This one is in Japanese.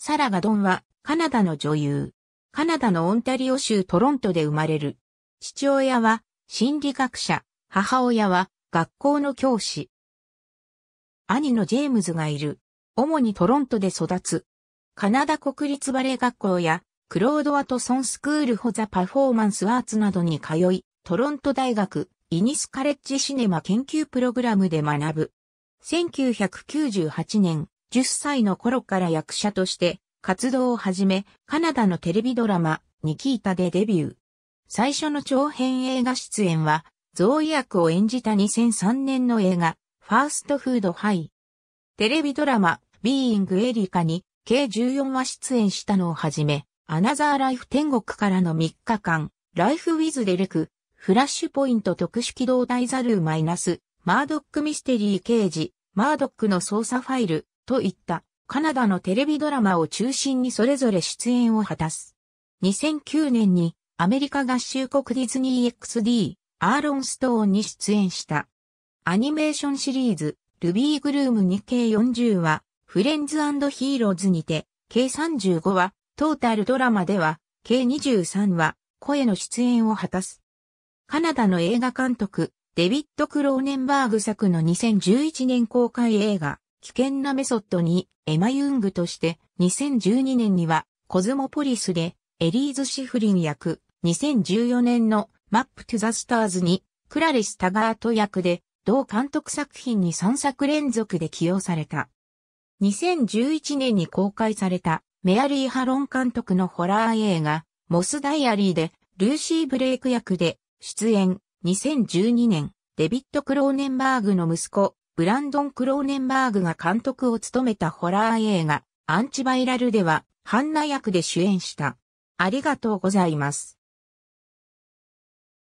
サラガドンはカナダの女優。カナダのオンタリオ州トロントで生まれる。父親は心理学者、母親は学校の教師。兄のジェームズがいる。主にトロントで育つ。カナダ国立バレエ学校やクロード・ワトソンスクール・フォ・ザ・パフォーマンス・アーツなどに通い、トロント大学、イニスカレッジシネマ研究プログラムで学ぶ。1998年、10歳の頃から役者として活動を始め、カナダのテレビドラマ、ニキータでデビュー。最初の長編映画出演は、ゾーイ役を演じた2003年の映画、ファーストフードハイ。テレビドラマ、ビーイングエリカに、計14話出演したのをはじめ、アナザーライフ天国からの3日間、ライフウィズデレク、フラッシュポイント特殊機動ダイザルーマイナス、マードックミステリー刑事、マードックの捜査ファイル、といったカナダのテレビドラマを中心にそれぞれ出演を果たす。2009年にアメリカ合衆国ディズニー XD、アーロンストーンに出演した。アニメーションシリーズ、ルビーグルームに計40話、フレンズヒーローズにて、計35話、トータルドラマでは、計23話、声の出演を果たす。カナダの映画監督、デビッド・クローネンバーグ作の2011年公開映画、危険なメソッドに、エマ・ユングとして、2012年には、コズモポリスで、エリーズ・シフリン役、2014年のマップ・トゥ・ザ・スターズに、クラリス・タガート役で、同監督作品に3作連続で起用された。2011年に公開されたメアリー・ハロン監督のホラー映画、モス・ダイアリーで、ルーシー・ブレイク役で、出演、2012年、デビッド・クローネンバーグの息子、ブランドン・クローネンバーグが監督を務めたホラー映画、アンチバイラルでは、ハンナ役で主演した。ありがとうございます。